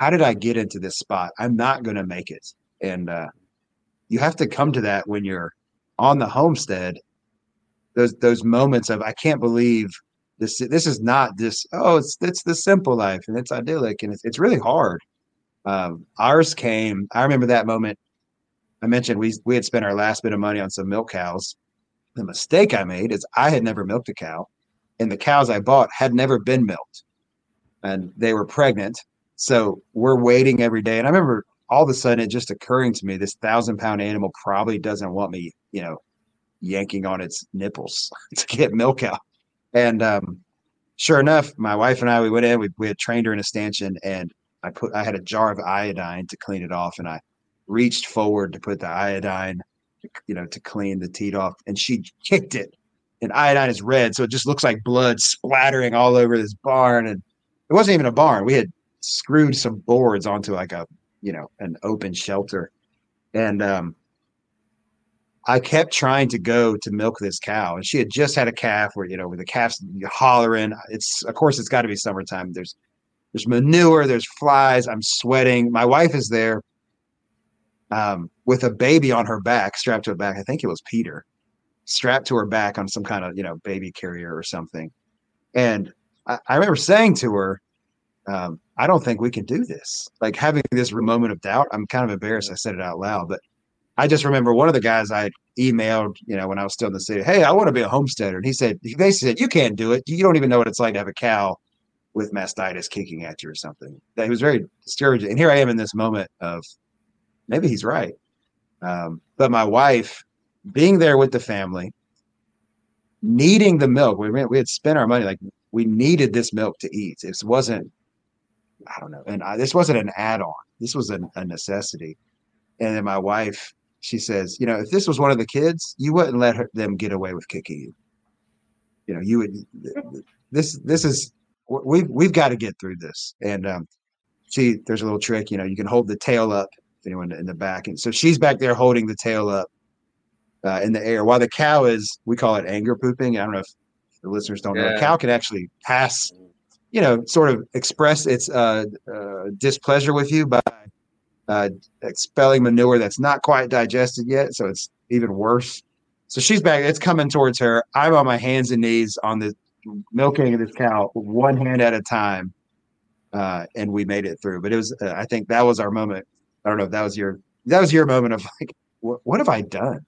how did I get into this spot? I'm not going to make it. And uh, you have to come to that when you're on the homestead. Those those moments of I can't believe this. This is not this. Oh, it's it's the simple life and it's idyllic and it's it's really hard. Um, ours came. I remember that moment. I mentioned we we had spent our last bit of money on some milk cows. The mistake I made is I had never milked a cow, and the cows I bought had never been milked, and they were pregnant. So we're waiting every day. And I remember all of a sudden it just occurring to me this thousand pound animal probably doesn't want me, you know, yanking on its nipples to get milk out. And um, sure enough, my wife and I we went in. We, we had trained her in a stanchion, and I put I had a jar of iodine to clean it off, and I reached forward to put the iodine, you know, to clean the teat off, and she kicked it. And iodine is red, so it just looks like blood splattering all over this barn. And it wasn't even a barn. We had screwed some boards onto like a you know an open shelter and um I kept trying to go to milk this cow, and she had just had a calf where you know, with the calf's hollering. It's of course it's got to be summertime. There's there's manure, there's flies. I'm sweating. My wife is there, um, with a baby on her back, strapped to her back. I think it was Peter, strapped to her back on some kind of you know baby carrier or something. And I, I remember saying to her, um, I don't think we can do this. Like having this moment of doubt, I'm kind of embarrassed I said it out loud, but I just remember one of the guys I emailed, you know, when I was still in the city, hey, I want to be a homesteader. And he said, he basically said, you can't do it. You don't even know what it's like to have a cow with mastitis kicking at you or something. That he was very discouraged. And here I am in this moment of maybe he's right. Um, but my wife being there with the family, needing the milk, we, we had spent our money, like we needed this milk to eat. It wasn't I don't know. And I, this wasn't an add on. This was a, a necessity. And then my wife, she says, you know, if this was one of the kids, you wouldn't let her, them get away with kicking you. You know, you would. This this is we've we've got to get through this. And um, she, there's a little trick. You know, you can hold the tail up. if Anyone in the back, and so she's back there holding the tail up uh, in the air while the cow is. We call it anger pooping. I don't know if the listeners don't yeah. know. A cow can actually pass you know, sort of express its uh, uh, displeasure with you by uh, expelling manure that's not quite digested yet. So it's even worse. So she's back. It's coming towards her. I'm on my hands and knees on the milking of this cow, one hand at a time. Uh, and we made it through. But it was, uh, I think that was our moment. I don't know if that was your, that was your moment of like, what, what have I done?